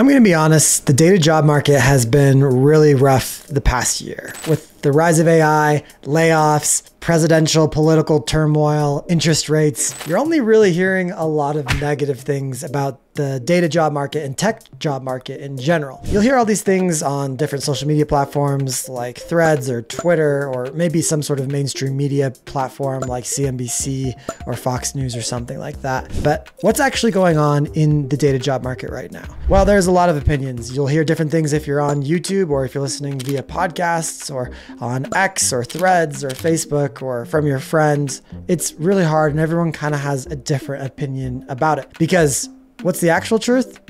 I'm going to be honest, the data job market has been really rough the past year with the rise of AI, layoffs, presidential political turmoil, interest rates. You're only really hearing a lot of negative things about the data job market and tech job market in general. You'll hear all these things on different social media platforms like Threads or Twitter, or maybe some sort of mainstream media platform like CNBC or Fox News or something like that. But what's actually going on in the data job market right now? Well, there's a lot of opinions. You'll hear different things if you're on YouTube or if you're listening via podcasts or on X or Threads or Facebook or from your friends. It's really hard, and everyone kind of has a different opinion about it because what's the actual truth?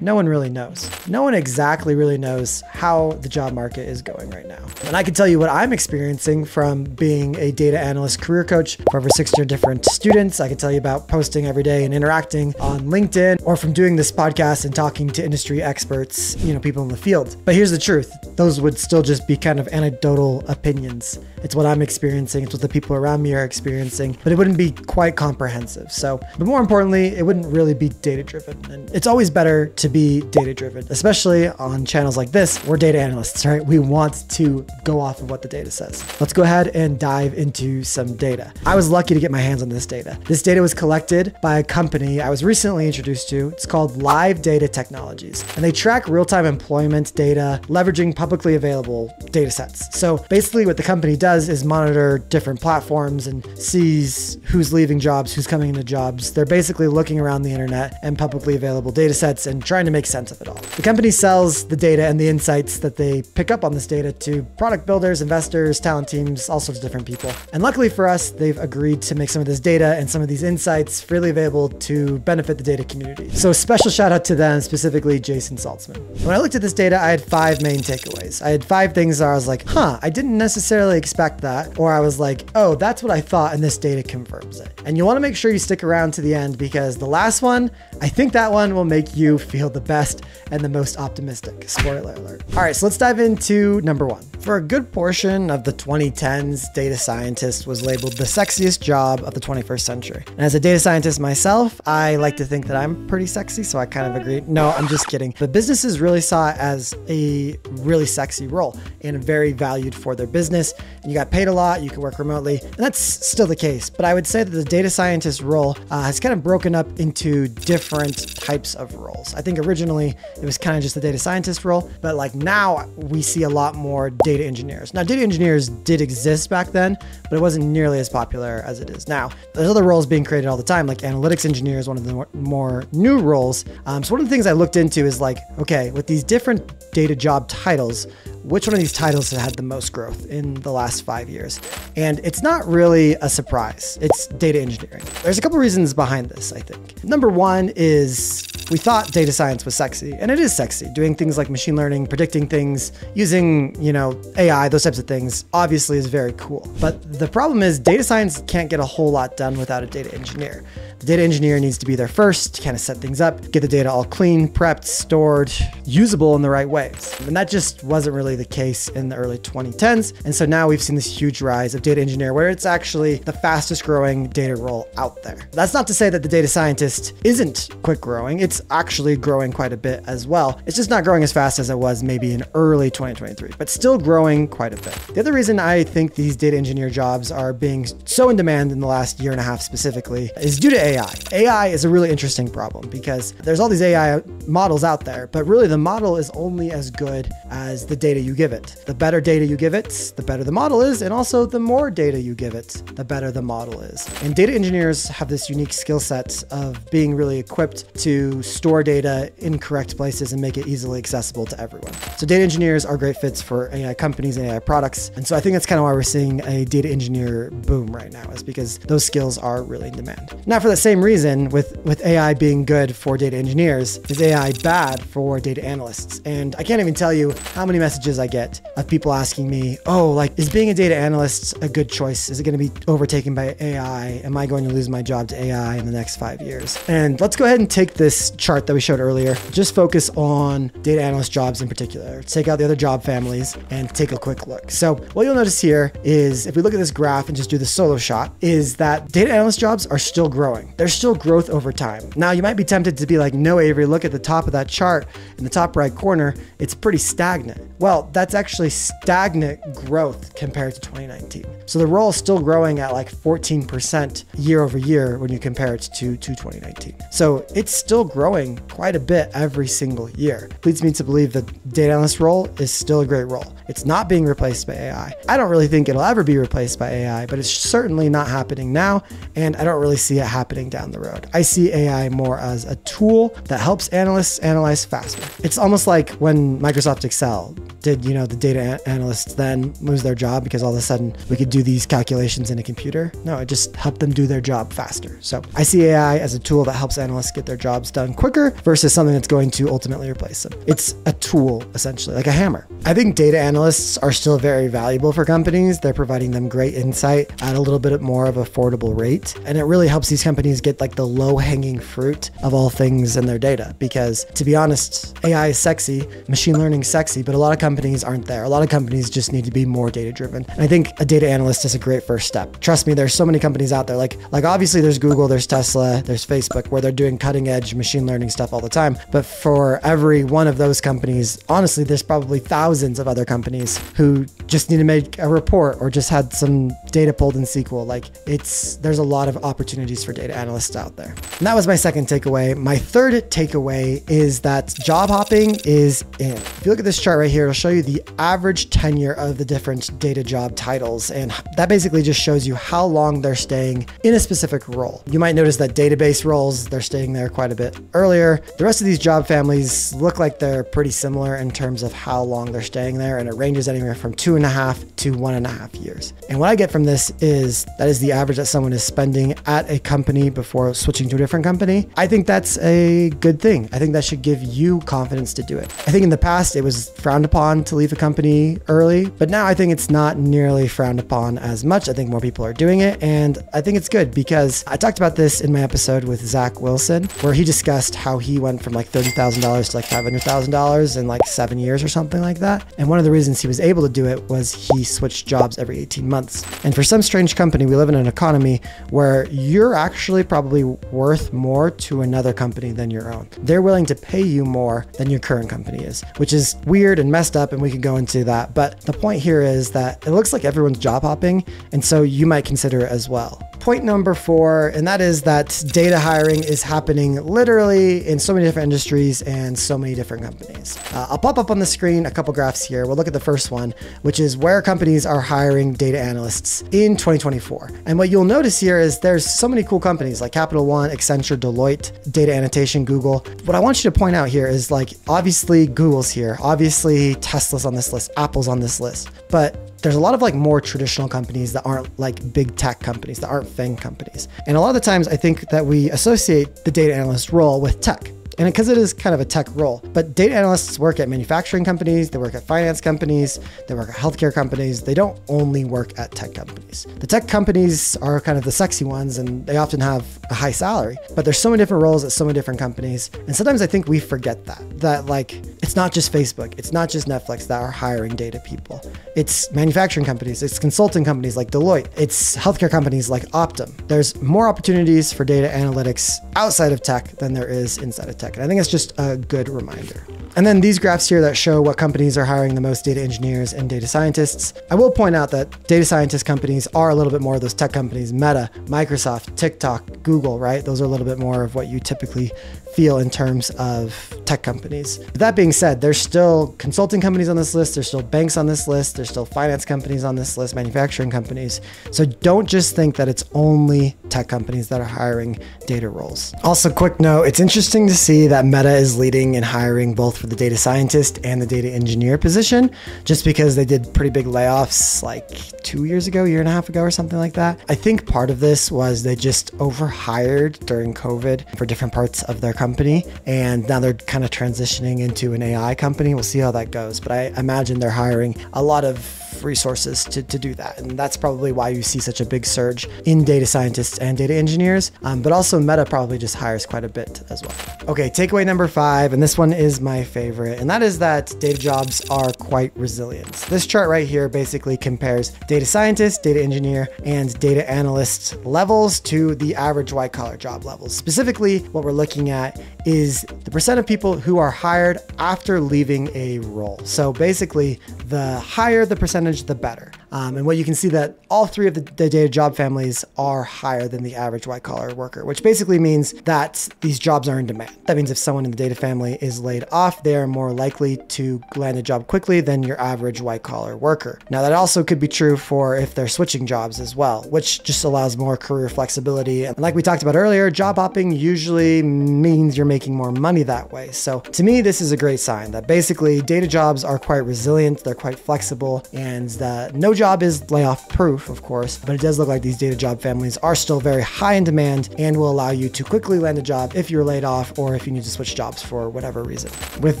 No one really knows. No one exactly really knows how the job market is going right now. And I can tell you what I'm experiencing from being a data analyst career coach for over 600 different students. I can tell you about posting every day and interacting on LinkedIn or from doing this podcast and talking to industry experts, you know, people in the field. But here's the truth. Those would still just be kind of anecdotal opinions. It's what I'm experiencing. It's what the people around me are experiencing, but it wouldn't be quite comprehensive. So, but more importantly, it wouldn't really be data driven. And it's always better to be data driven, especially on channels like this. We're data analysts, right? We want to go off of what the data says. Let's go ahead and dive into some data. I was lucky to get my hands on this data. This data was collected by a company I was recently introduced to. It's called Live Data Technologies, and they track real time employment data leveraging publicly available data sets. So basically, what the company does is monitor different platforms and sees who's leaving jobs, who's coming into jobs. They're basically looking around the internet and publicly available data sets and trying to make sense of it all. The company sells the data and the insights that they pick up on this data to product builders, investors, talent teams, all sorts of different people. And luckily for us, they've agreed to make some of this data and some of these insights freely available to benefit the data community. So special shout out to them, specifically Jason Saltzman. When I looked at this data, I had five main takeaways. I had five things that I was like, huh, I didn't necessarily expect that. Or I was like, oh, that's what I thought, and this data confirms it. And you want to make sure you stick around to the end because the last one, I think that one will make you feel the best and the most optimistic. Spoiler alert. All right, so let's dive into number one. For a good portion of the 2010s, data scientist was labeled the sexiest job of the 21st century. And as a data scientist myself, I like to think that I'm pretty sexy, so I kind of agree. No, I'm just kidding. But businesses really saw it as a really sexy role and very valued for their business. And you got paid a lot, you could work remotely, and that's still the case. But I would say that the data scientist role uh, has kind of broken up into different types of roles. I think originally it was kind of just the data scientist role, but like now we see a lot more data data engineers. Now, data engineers did exist back then, but it wasn't nearly as popular as it is now. There's other roles being created all the time, like analytics engineer is one of the more, more new roles. Um, so one of the things I looked into is like, okay, with these different data job titles, which one of these titles has had the most growth in the last five years? And it's not really a surprise. It's data engineering. There's a couple reasons behind this, I think. Number one is we thought data science was sexy, and it is sexy. Doing things like machine learning, predicting things, using, you know, AI, those types of things, obviously is very cool. But the problem is data science can't get a whole lot done without a data engineer. The data engineer needs to be there first to kind of set things up, get the data all clean, prepped, stored, usable in the right ways. And that just wasn't really the case in the early 2010s. And so now we've seen this huge rise of data engineer where it's actually the fastest growing data role out there. That's not to say that the data scientist isn't quick growing. It's actually growing quite a bit as well. It's just not growing as fast as it was maybe in early 2023, but still growing quite a bit. The other reason I think these data engineer jobs are being so in demand in the last year and a half specifically is due to AI AI. Is a really interesting problem because there's all these AI models out there, but really the model is only as good as the data you give it. The better data you give it, the better the model is, and also the more data you give it, the better the model is. And data engineers have this unique skill set of being really equipped to store data in correct places and make it easily accessible to everyone. So data engineers are great fits for AI companies and AI products. And so I think that's kind of why we're seeing a data engineer boom right now is because those skills are really in demand. Now for the same reason, with, with AI being good for data engineers, is AI bad for data analysts? And I can't even tell you how many messages I get of people asking me, oh, like, is being a data analyst a good choice? Is it going to be overtaken by AI? Am I going to lose my job to AI in the next five years? And let's go ahead and take this chart that we showed earlier, just focus on data analyst jobs in particular. Take out the other job families and take a quick look. So what you'll notice here is if we look at this graph and just do the solo shot, is that data analyst jobs are still growing. There's still growth over time. Now you might be tempted to be like, no, Avery, look at the top of that chart in the top right corner. It's pretty stagnant. Well, that's actually stagnant growth compared to 2019. So the role is still growing at like 14% year over year when you compare it to, to 2019. So it's still growing quite a bit every single year. Leads me to believe that data analyst role is still a great role. It's not being replaced by AI. I don't really think it'll ever be replaced by AI, but it's certainly not happening now. And I don't really see it happening down the road. I see AI more as a tool that helps analysts analyze faster. It's almost like when Microsoft Excel did, you know, the data analysts then lose their job because all of a sudden we could do these calculations in a computer? No, it just helped them do their job faster. So I see AI as a tool that helps analysts get their jobs done quicker versus something that's going to ultimately replace them. It's a tool, essentially, like a hammer. I think data analysts are still very valuable for companies. They're providing them great insight at a little bit more of affordable rate. And it really helps these companies get like the low hanging fruit of all things in their data. Because to be honest, AI is sexy, machine learning sexy, but a lot of companies aren't there. A lot of companies just need to be more data driven. And I think a data analyst is a great first step. Trust me, there's so many companies out there. Like, like obviously there's Google, there's Tesla, there's Facebook, where they're doing cutting edge machine learning stuff all the time. But for every one of those companies, honestly, there's probably thousands of other companies who just need to make a report or just had some data pulled in SQL. Like it's there's a lot of opportunities for data analysts out there. And that was my second takeaway. My third takeaway is that job hopping is in. If you look at this chart right here, it'll show you the average tenure of the different data job titles. And that basically just shows you how long they're staying in a specific role. You might notice that database roles, they're staying there quite a bit earlier. The rest of these job families look like they're pretty similar in terms of how long they're staying there. And it ranges anywhere from two and a half to one and a half years. And what I get from this is that is the average that someone is spending at a company before switching to a different company. I think that's a good thing. I think that should give you confidence to do it. I think in the past it was frowned upon to leave a company early, but now I think it's not nearly frowned upon as much. I think more people are doing it. And I think it's good because I talked about this in my episode with Zach Wilson, where he discussed how he went from like $30,000 to like $500,000 in like seven years or something like that. And one of the reasons he was able to do it was he switched jobs every 18 months. And for some strange company, we live in an economy where you're actually probably worth more to another company than your own. They're willing to pay you more than your current company is, which is weird and messed up. And we could go into that. But the point here is that it looks like everyone's job hopping. And so you might consider it as well. Point number four, and that is that data hiring is happening literally in so many different industries and so many different companies. Uh, I'll pop up on the screen a couple graphs here. We'll look at the first one, which is where companies are hiring data analysts in 2024. And what you'll notice here is there's so many cool companies like Capital One, Accenture, Deloitte, Data Annotation, Google. What I want you to point out here is like obviously Google's here, obviously Tesla's on this list, Apple's on this list, but there's a lot of like more traditional companies that aren't like big tech companies, that aren't FANG companies. And a lot of the times I think that we associate the data analyst role with tech and because it is kind of a tech role. But data analysts work at manufacturing companies, they work at finance companies, they work at healthcare companies. They don't only work at tech companies. The tech companies are kind of the sexy ones and they often have a high salary, but there's so many different roles at so many different companies. And sometimes I think we forget that, that like it's not just Facebook, it's not just Netflix that are hiring data people. It's manufacturing companies, it's consulting companies like Deloitte, it's healthcare companies like Optum. There's more opportunities for data analytics outside of tech than there is inside of tech. And I think it's just a good reminder. And then these graphs here that show what companies are hiring the most data engineers and data scientists. I will point out that data scientist companies are a little bit more of those tech companies, Meta, Microsoft, TikTok, Google, right? Those are a little bit more of what you typically feel in terms of tech companies. That being said, there's still consulting companies on this list, there's still banks on this list, there's still finance companies on this list, manufacturing companies. So don't just think that it's only tech companies that are hiring data roles. Also, quick note, it's interesting to see that Meta is leading in hiring both for the data scientist and the data engineer position, just because they did pretty big layoffs like two years ago, year and a half ago, or something like that. I think part of this was they just overhired during COVID for different parts of their company. And now they're kind of transitioning into an AI company. We'll see how that goes. But I imagine they're hiring a lot of resources to, to do that. And that's probably why you see such a big surge in data scientists and data engineers. Um, but also, Meta probably just hires quite a bit as well. Okay, takeaway number five, and this one is my favorite, and that is that data jobs are quite resilient. This chart right here basically compares data scientist, data engineer, and data analyst levels to the average white collar job levels. Specifically, what we're looking at is the percent of people who are hired after leaving a role. So basically, the higher the percentage, the better. Um, and what you can see that all three of the, the, data job families are higher than the average white collar worker, which basically means that these jobs are in demand. That means if someone in the data family is laid off, they are more likely to land a job quickly than your average white collar worker. Now, that also could be true for if they're switching jobs as well, which just allows more career flexibility. And like we talked about earlier, job hopping usually means you're making more money that way. So to me, this is a great sign that basically data jobs are quite resilient, they're quite flexible, and no job is layoff proof, of course, but it does look like these data job families are still very high in demand and will allow you to quickly land a job if you're laid off or if you need to switch jobs for whatever reason. With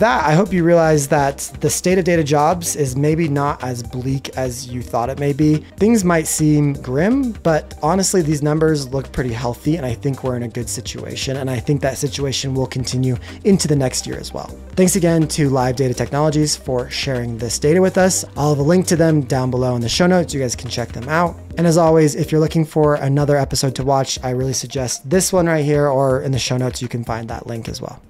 that, I hope you realize that the state of data jobs is maybe not as bleak as you thought it may be. Things might seem grim, but honestly, these numbers look pretty healthy, and I think we're in a good situation. And I think that situation will continue into the next year as well. Thanks again to Live Data Technologies for sharing this data with us. I'll have a link to them down below in the show notes. You guys can check them out. And as always, if you're looking for another episode to watch, I really suggest this one right here, or in the show notes, you can find that link as well.